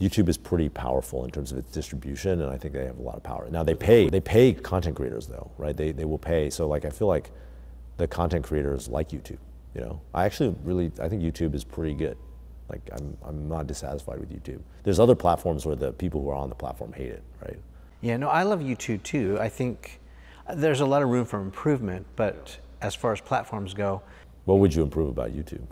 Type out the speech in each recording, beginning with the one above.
YouTube is pretty powerful in terms of its distribution, and I think they have a lot of power. Now they pay they pay content creators though, right? They they will pay. So like I feel like the content creators like YouTube. You know, I actually really I think YouTube is pretty good. Like I'm I'm not dissatisfied with YouTube. There's other platforms where the people who are on the platform hate it, right? Yeah, no, I love YouTube too. I think there's a lot of room for improvement, but as far as platforms go, what would you improve about YouTube?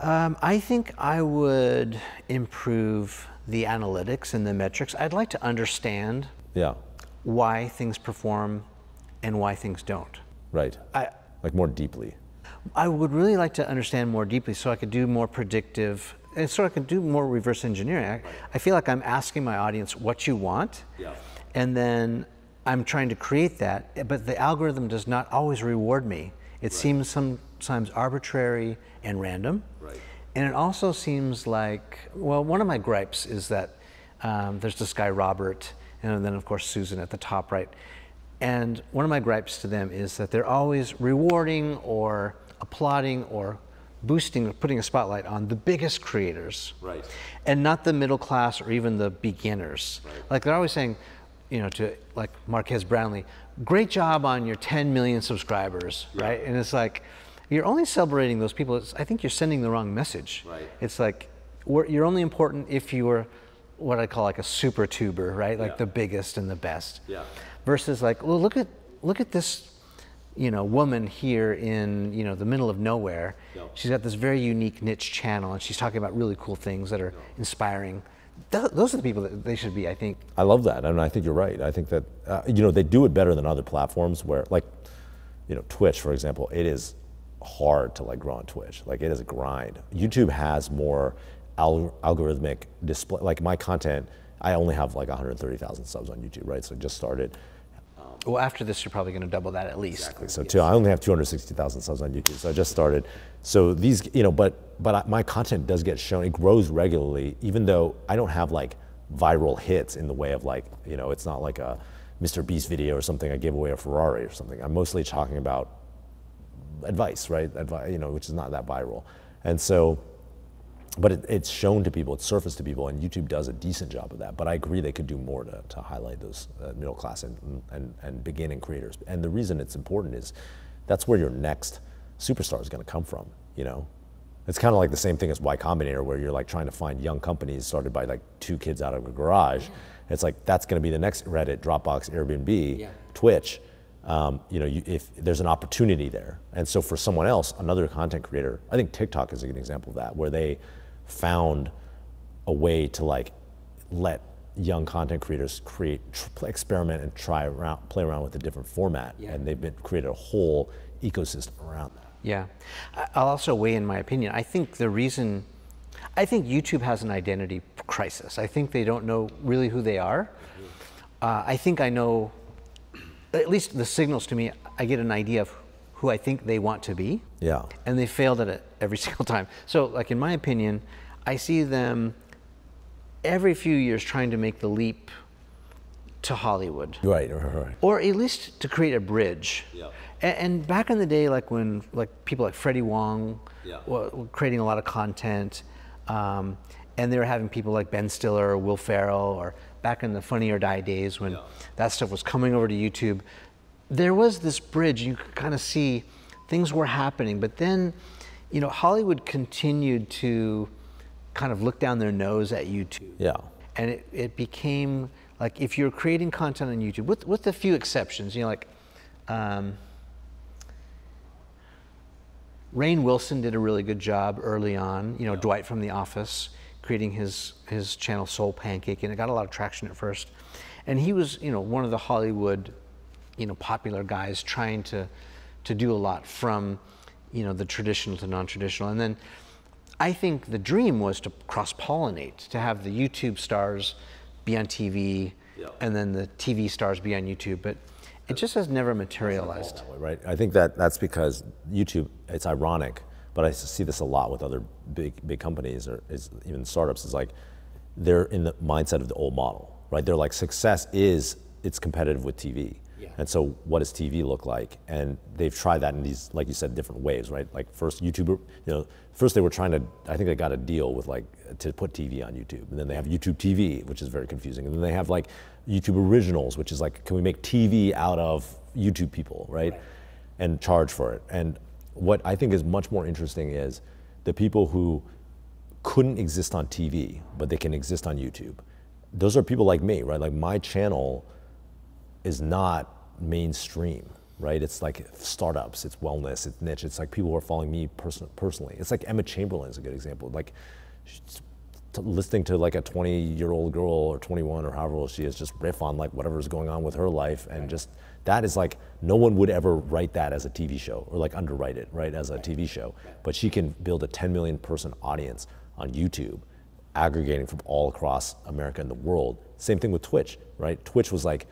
Um, I think I would improve the analytics and the metrics. I'd like to understand yeah. why things perform and why things don't. Right. I, like more deeply. I would really like to understand more deeply so I could do more predictive and so I can do more reverse engineering. I, I feel like I'm asking my audience what you want. Yeah. And then I'm trying to create that, but the algorithm does not always reward me. It right. seems sometimes arbitrary and random. And it also seems like, well, one of my gripes is that um, there's this guy, Robert, and then of course Susan at the top right. And one of my gripes to them is that they're always rewarding or applauding or boosting, or putting a spotlight on the biggest creators. Right. And not the middle class or even the beginners. Right. Like they're always saying, you know, to like Marques Brownlee, great job on your 10 million subscribers, yeah. right? And it's like, you're only celebrating those people. It's, I think you're sending the wrong message. Right. It's like, you're only important if you are what I call like a super tuber, right? Like yeah. the biggest and the best. Yeah. Versus like, well, look at look at this, you know, woman here in you know the middle of nowhere. Yeah. She's got this very unique niche channel, and she's talking about really cool things that are yeah. inspiring th- those are the people that they should be, I think. I love that, and I think you're right. I think that uh, you know they do it better than other platforms where, like, you know, Twitch, for example, it is hard to like grow on Twitch. Like, it is a grind. YouTube has more al- algorithmic display. Like my content, I only have like 130,000 subs on YouTube, right? So I just started. Well, after this, you're probably going to double that at least. Exactly. So, yes. too, I only have 260,000 subs on YouTube. So I just started. So these, you know, but but my content does get shown. It grows regularly, even though I don't have like viral hits in the way of like, you know, it's not like a Mr. Beast video or something. I gave away a Ferrari or something. I'm mostly talking about advice, right? Advice, you know, which is not that viral. And so but it, it's shown to people, it's surfaced to people, and YouTube does a decent job of that. But I agree they could do more to, to highlight those uh, middle class and, and, and beginning creators. And the reason it's important is that's where your next superstar is going to come from, you know? It's kind of like the same thing as Y Combinator, where you're like trying to find young companies started by like two kids out of a garage. It's like that's going to be the next Reddit, Dropbox, Airbnb, yeah. Twitch. Um, you know, you, if there's an opportunity there, and so for someone else, another content creator, I think TikTok is a good example of that, where they found a way to like let young content creators create, tr- experiment and try around, play around with a different format, yeah. and they've been created a whole ecosystem around that. Yeah, I'll also weigh in my opinion. I think the reason, I think YouTube has an identity crisis. I think they don't know really who they are. Uh, I think I know, at least the signals to me, I get an idea of who I think they want to be. Yeah. And they failed at it every single time. So, like in my opinion, I see them every few years trying to make the leap to Hollywood. Right, right, right. Or at least to create a bridge. Yeah. And, and back in the day, like when like people like Freddie Wong yeah. were, were creating a lot of content, um, and they were having people like Ben Stiller or Will Ferrell, or back in the Funny or Die days when yeah. that stuff was coming over to YouTube there was this bridge. You could kind of see things were happening, but then, you know, Hollywood continued to kind of look down their nose at YouTube. Yeah. And it, it became like if you're creating content on YouTube, with with a few exceptions, you know, like. Um, Rainn Wilson did a really good job early on. You know, yeah. Dwight from The Office, creating his his channel Soul Pancake, and it got a lot of traction at first. And he was, you know, one of the Hollywood you know, popular guys trying to, to do a lot from, you know, the traditional to non-traditional. And then I think the dream was to cross-pollinate, to have the YouTube stars be on TV yeah. and then the TV stars be on YouTube. But it just has never materialized. Way, right? I think that that's because YouTube, it's ironic, but I see this a lot with other big, big companies or is, even startups, is like they're in the mindset of the old model, right? They're like success is, it's competitive with TV And so, what does TV look like? And they've tried that in these, like you said, different ways, right? Like first, YouTube, you know, first they were trying to, I think they got a deal with like to put TV on YouTube, and then they have YouTube TV, which is very confusing, and then they have like YouTube Originals, which is like, can we make TV out of YouTube people, right? right. And charge for it. And what I think is much more interesting is the people who couldn't exist on TV, but they can exist on YouTube. Those are people like me, right? Like my channel is not mainstream, right? It's like startups, it's wellness, it's niche. It's like people who are following me person- personally. It's like Emma Chamberlain is a good example. Like listening to like a 20 year old girl or 21 or however old she is just riff on like whatever's going on with her life and just that is like no one would ever write that as a TV show or like underwrite it right as a TV show but she can build a 10 million person audience on YouTube aggregating from all across America and the world same thing with Twitch right Twitch was like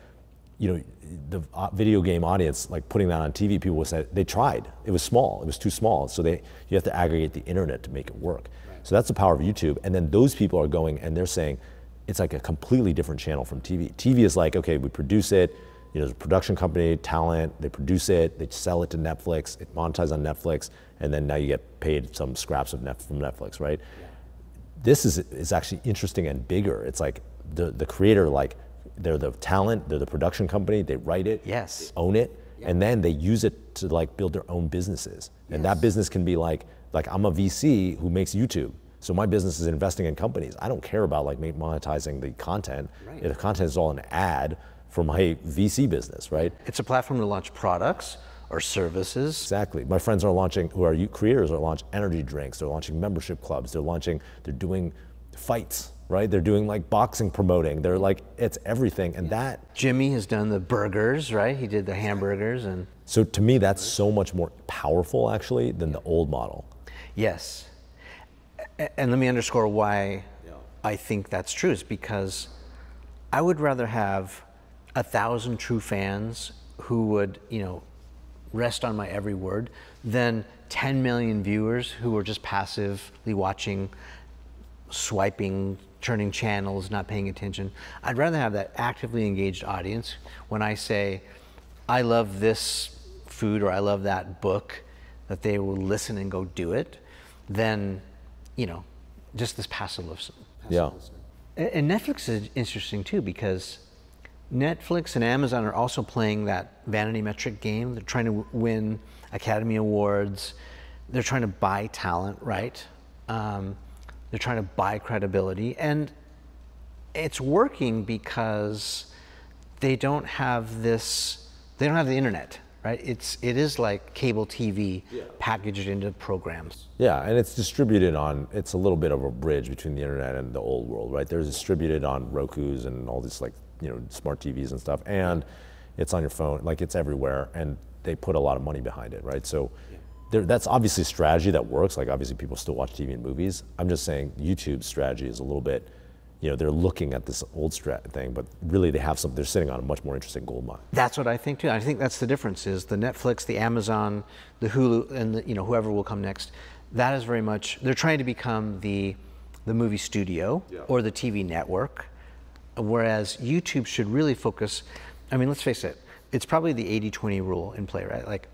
you know, the uh, video game audience, like putting that on TV, people would say they tried. It was small. It was too small. So they, you have to aggregate the internet to make it work. So that's the power of YouTube. And then those people are going and they're saying it's like a completely different channel from TV. TV is like, okay, we produce it. You know, there's a production company, talent. They produce it. They sell it to Netflix. It monetizes on Netflix, and then now you get paid some scraps of net from Netflix, right? This is is actually interesting and bigger. It's like the the creator like they're the talent, they're the production company, they write it, yes, own it, and then they use it to like build their own businesses. And that business can be like, like I'm a VC who makes YouTube. So my business is investing in companies. I don't care about like monetizing the content. Right. If the content is all an ad for my VC business, right? It's a platform to launch products or services. Exactly. My friends are launching, who are creators, are launching energy drinks. They're launching membership clubs. They're launching. They're doing fights right? They're doing like boxing promoting. They're like it's everything, and that. Jimmy has done the burgers, right? He did the hamburgers and. So to me, that's so much more powerful actually than the old model. Yes, and let me underscore why I think that's true. Is because I would rather have a thousand true fans who would, you know, rest on my every word than 10 million viewers who are just passively watching swiping turning channels, not paying attention. I'd rather have that actively engaged audience when I say, I love this food or I love that book, that they will listen and go do it, than, you know, just this passive listen. Yeah. And Netflix is interesting too because Netflix and Amazon are also playing that vanity metric game. They're trying to win Academy Awards. They're trying to buy talent, right? Um, they're trying to buy credibility. And it's working because they don't have this, they don't have the internet, right? It's, it is like cable TV yeah. packaged into programs. Yeah, and it's distributed on, it's a little bit of a bridge between the internet and the old world, right? There's distributed on Roku's and all these like, you know, smart TVs and stuff. And it's on your phone, like it's everywhere. And they put a lot of money behind it, right? So yeah there, that's obviously a strategy that works. Like obviously people still watch TV and movies. I'm just saying YouTube's strategy is a little bit, you know, they're looking at this old strat thing, but really they have some. They're sitting on a much more interesting gold mine. That's what I think too. I think that's the difference: is the Netflix, the Amazon, the Hulu, and the, you know whoever will come next. That is very much they're trying to become the the movie studio yeah. or the TV network, whereas YouTube should really focus. I mean, let's face it. It's probably the 80-20 rule in play, right? Like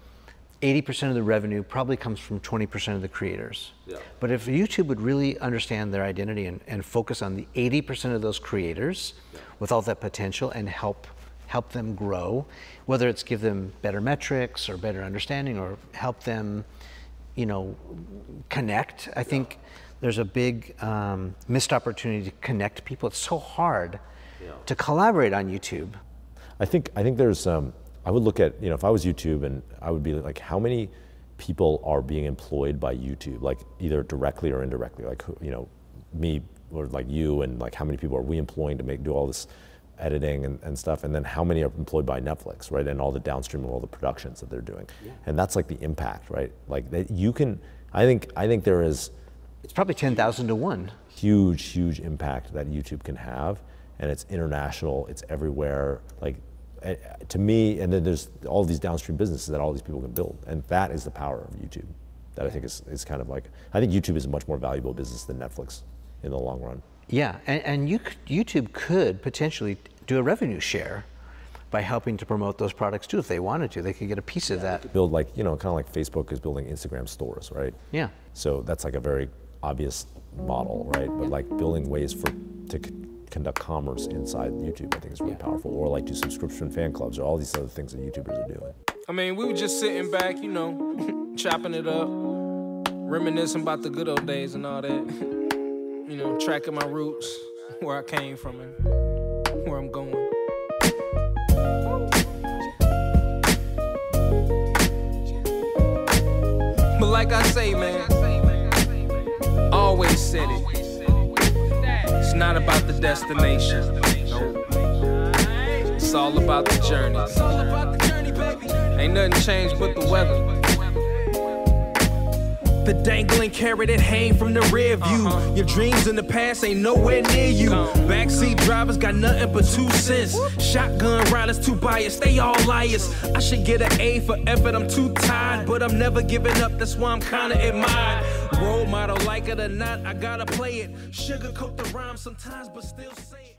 80% of the revenue probably comes from 20% of the creators. Yeah. But if YouTube would really understand their identity and, and focus on the 80% of those creators yeah. with all that potential and help help them grow, whether it's give them better metrics or better understanding or help them, you know, connect. I yeah. think there's a big um, missed opportunity to connect people. It's so hard to collaborate on YouTube. I think I think there's um, I would look at, you know, if I was YouTube and I would be like, how many people are being employed by YouTube, like either directly or indirectly, like, you know, me or like you and like how many people are we employing to make, do all this editing and, and stuff, and then how many are employed by Netflix, right, and all the downstream of all the productions that they're doing, yeah. and that's like the impact, right? Like that you can, I think, I think there is. It's probably ten thousand to one. Huge, huge impact that YouTube can have, and it's international. It's everywhere. Like Uh, to me, and then there's all these downstream businesses that all these people can build, and that is the power of YouTube. That I think is, is kind of like I think YouTube is a much more valuable business than Netflix in the long run. Yeah, and, and you, YouTube could potentially do a revenue share by helping to promote those products too. If they wanted to, they could get a piece of that. Build like you know, kind of like Facebook is building Instagram stores, right? Yeah. So that's like a very obvious model, right? But like building ways for to conduct commerce inside YouTube, I think is really powerful. Or like do subscription fan clubs, or all these other things that YouTubers are doing. I mean, we were just sitting back, you know, chopping it up, reminiscing about the good old days and all that. you know, tracking my roots, where I came from and where I'm going. But like I say, man, always said it. It's not about the destination. It's all about the journey. Ain't nothing changed but the weather. The dangling carrot that hang from the rear view. Uh-huh. Your dreams in the past ain't nowhere near you. Backseat drivers got nothing but two cents. Shotgun riders too biased, they all liars. I should get an A for effort, I'm too tired. But I'm never giving up, that's why I'm kinda admired. Role model, like it or not, I gotta play it. Sugarcoat the rhyme sometimes, but still say it.